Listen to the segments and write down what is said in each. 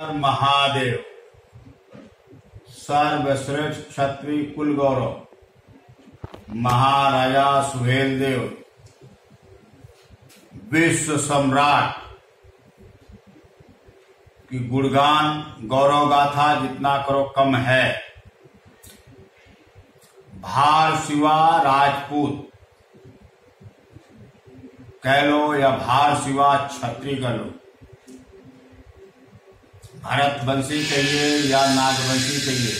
महादेव। सर्वश्रेष्ठ क्षत्रिय कुल गौरव महाराजा सुहेल देव विश्व सम्राट। की गुणगान, गौरव गाथा जितना करो कम है। भार शिवा राजपूत। कह लो या भार शिवा छत्री कह लो। भरत वंशी कहिए या नागवंशी कहिए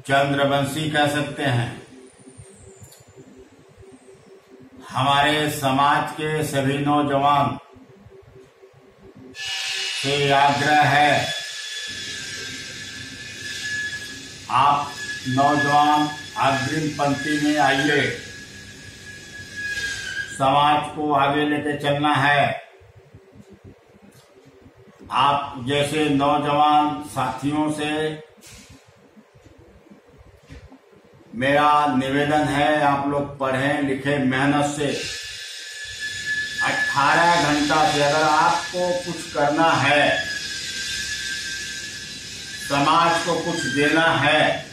चंद्रवंशी कह सकते हैं। हमारे समाज के सभी नौजवान, से आग्रह है, आप नौजवान अग्रिम पंक्ति में आइए। समाज को आगे लेके चलना है। आप जैसे नौजवान साथियों से मेरा निवेदन है, आप लोग पढ़ें, लिखें मेहनत से। 18 घंटा से अगर आपको कुछ करना है, समाज को कुछ देना है,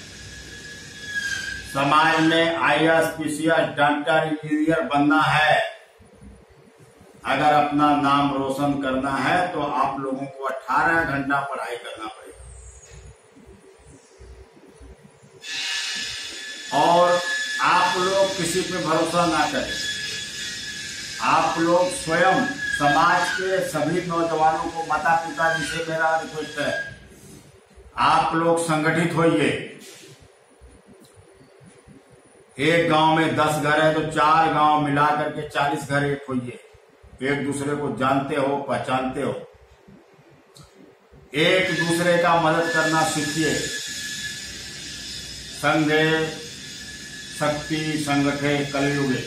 समाज में I S P C S doctor engineer बनना है अगर अपना नाम रोशन करना है तो आप लोगों को 18 घंटा पढ़ाई करना पड़ेगा। और आप लोग किसी पे भरोसा ना करें। आप लोग स्वयं समाज के सभी नौजवानों को माता पिता जी से मेरा रिक्वेस्ट है, आप लोग संगठित होइए। एक गाँव में दस घर है तो चार गाँव मिला करके चालीस घर एक होइए। एक दूसरे को जानते हो, पहचानते हो। एक दूसरे का मदद करना सीखिए। संघे, शक्ति, संगठे, कलयुगे।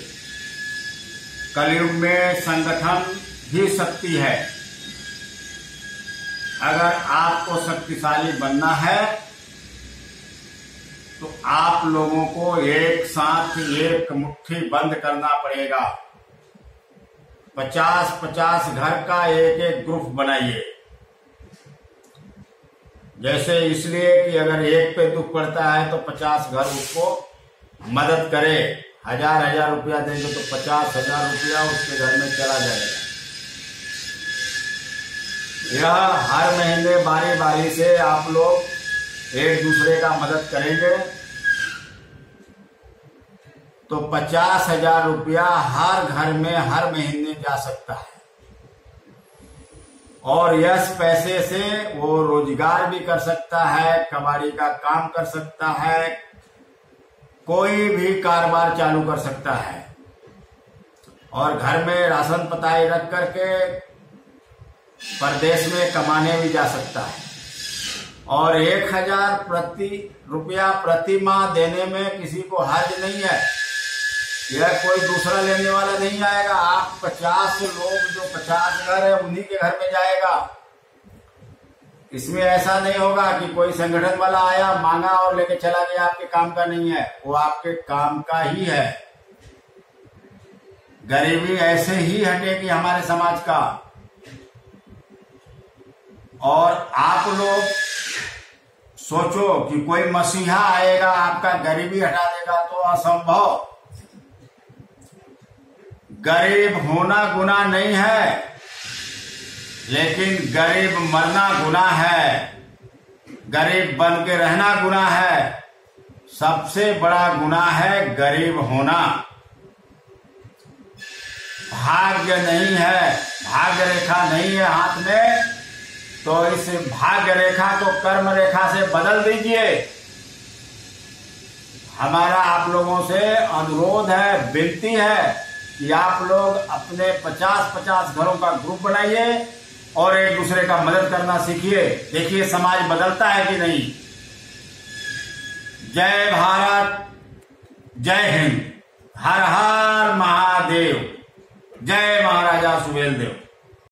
कलयुग में संगठन ही शक्ति है। अगर आपको शक्तिशाली बनना है तो आप लोगों को एक साथ एक मुट्ठी बंद करना पड़ेगा। पचास पचास घर का एक एक ग्रुप बनाइए। जैसे इसलिए कि अगर एक पे दुख पड़ता है तो पचास घर उसको मदद करे। हज़ार हज़ार रुपया देंगे तो पचास हज़ार रुपया उसके घर में चला जाएगा। यह हर महीने बारी बारी से आप लोग एक दूसरे का मदद करेंगे। तो पचास हज़ार रुपया हर घर में, हर महीने जा सकता है। और यस पैसे से वो रोज़गार भी कर सकता है कबाड़ी का काम कर सकता है, कोई भी कारोबार चालू कर सकता है। और घर में राशन पताई रख करके परदेश में कमाने भी जा सकता है। और एक हज़ार प्रति, रुपया प्रति माह देने में किसी को हर्ज नहीं है। यह कोई दूसरा लेने वाला नहीं आएगा। आप पचास लोग जो पचास घर है, उन्हीं के घर में जाएगा। इसमें ऐसा नहीं होगा कि कोई संगठन वाला आया, मांगा और लेके चला गया, आपके काम का नहीं है। वो आपके काम का ही है। गरीबी ऐसे ही हटेगी हमारे समाज का। और आप लोग सोचो कि कोई मसीहा आएगा, आपका गरीबी हटा देगा तो असंभव। गरीब होना गुना नहीं है, लेकिन गरीब मरना गुना है। गरीब बन के रहना गुना है। सबसे बड़ा गुना है गरीब होना। भाग्य नहीं है, भाग्य रेखा नहीं है हाथ में तो इस भाग्य रेखा को कर्म रेखा से बदल दीजिए। हमारा आप लोगों से अनुरोध है, विनती है कि आप लोग अपने 50-50 घरों का ग्रुप बनाइए और एक दूसरे का मदद करना सीखिए। देखिए, समाज बदलता है कि नहीं? जय भारत, जय हिंद। हर हर महादेव। जय महाराजा सुहेल देव